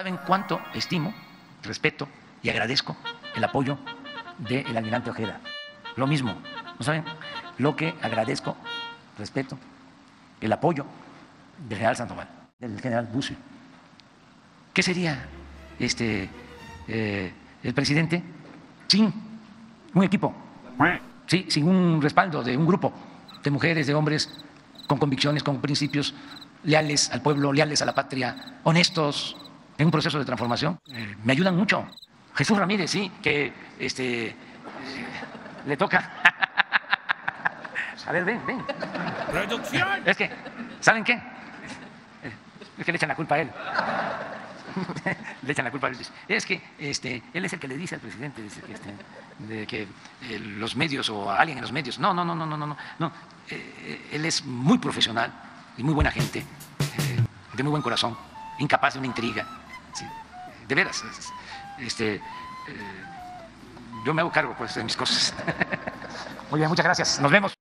¿Saben cuánto estimo, respeto y agradezco el apoyo del almirante Ojeda? Lo mismo, ¿no saben? Lo que agradezco, respeto, el apoyo del general Sandoval, del general Bucio. ¿Qué sería este, eh, el presidente sin un equipo? Sí, sin un respaldo de un grupo de mujeres, de hombres con convicciones, con principios leales al pueblo, leales a la patria, honestos en un proceso de transformación. Eh, me ayudan mucho. Jesús Ramírez, sí, que este, eh, le toca. A ver, ven, ven. Es que, ¿saben qué? Es que le echan la culpa a él. le echan la culpa a él. Es que este, él es el que le dice al presidente dice que, este, de que eh, los medios o alguien en los medios. No, no, no, no, no, no. no. él es muy profesional y muy buena gente, de muy buen corazón, incapaz de una intriga de veras. Este, eh, yo me hago cargo pues, de mis cosas. Muy bien, muchas gracias. Nos vemos.